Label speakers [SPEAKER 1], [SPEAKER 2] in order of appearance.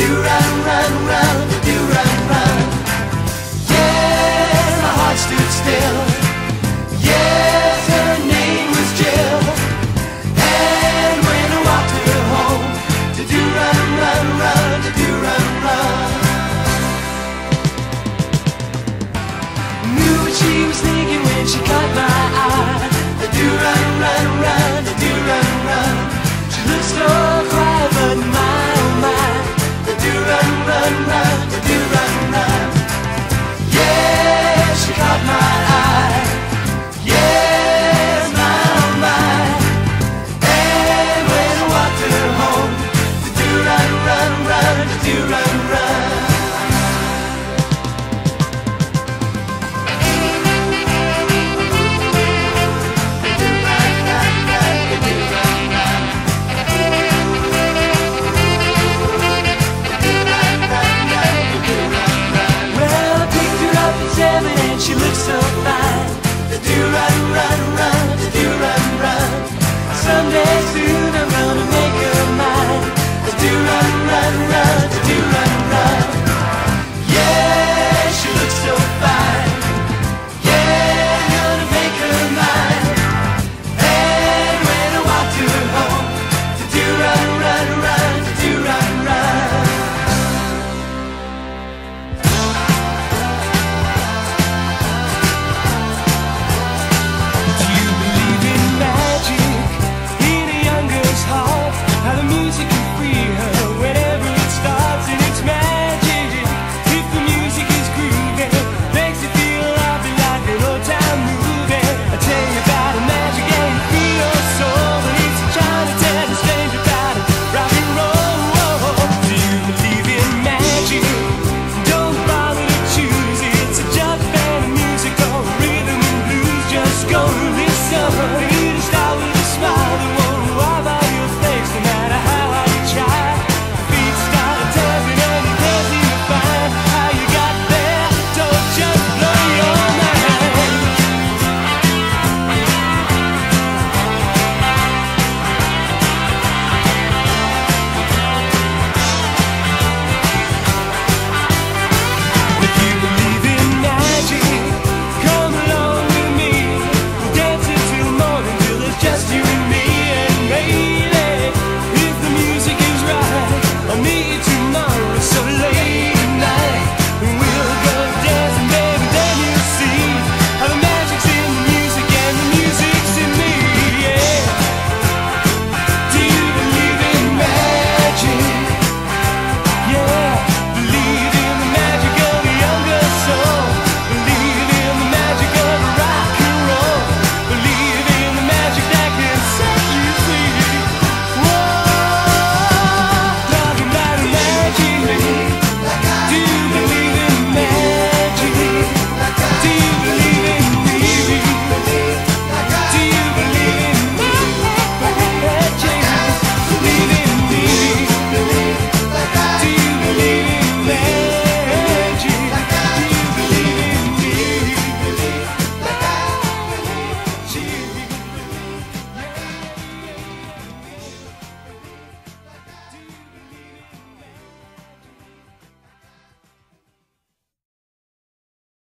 [SPEAKER 1] do run, run, run. gonna be summer.